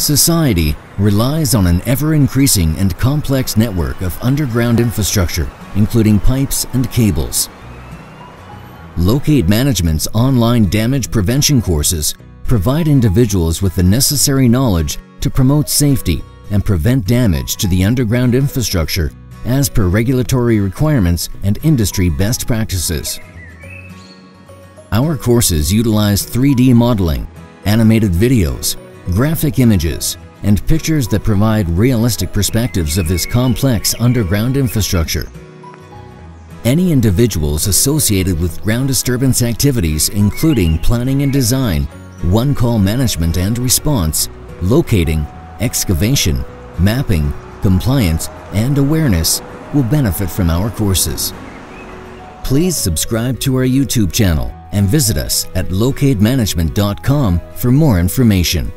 Society relies on an ever-increasing and complex network of underground infrastructure, including pipes and cables. Locate Management's online damage prevention courses provide individuals with the necessary knowledge to promote safety and prevent damage to the underground infrastructure as per regulatory requirements and industry best practices. Our courses utilize 3D modeling, animated videos, graphic images, and pictures that provide realistic perspectives of this complex underground infrastructure. Any individuals associated with ground disturbance activities including planning and design, one-call management and response, locating, excavation, mapping, compliance, and awareness will benefit from our courses. Please subscribe to our YouTube channel and visit us at locatemanagement.com for more information.